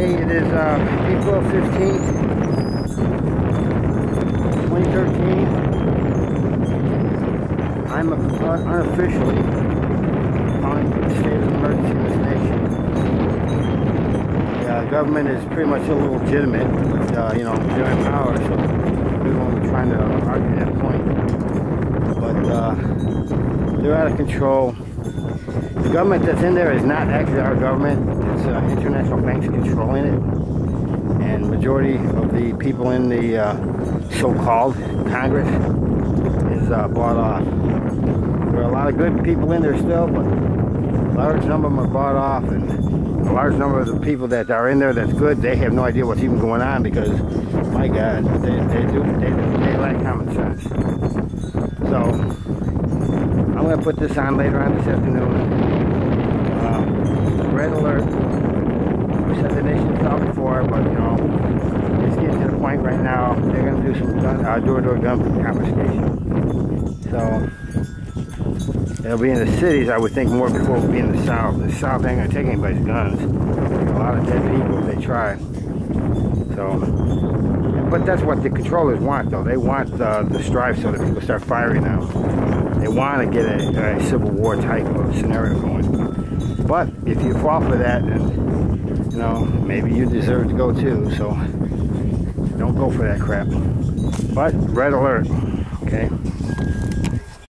Okay, it is uh, April 15th, 2013. I'm uh, unofficially on a state of emergency in this nation. The uh, government is pretty much illegitimate, but, uh, you know, in power, so we won't be trying to argue that point. But uh, they're out of control. The government that's in there is not actually our government. It's uh, international banks controlling it. And majority of the people in the uh, so-called Congress is uh, bought off. There are a lot of good people in there still, but a large number of them are bought off. And a large number of the people that are in there that's good, they have no idea what's even going on because, my God, they, they do they, they lack common sense. Put this on later on this afternoon. Uh, red alert. We said the nation's out before, but you know, it's getting to the point right now. They're going to do some gun, uh, door-to-door gun confiscation. So it'll be in the cities, I would think, more people will be in the south. The south ain't going to take anybody's guns. A lot of dead people if they try. So, but that's what the controllers want, though. They want uh, the strife so that people start firing now. Want to get a, a civil war type of scenario going. But if you fall for that, then you know maybe you deserve to go too. So don't go for that crap. But red alert, okay.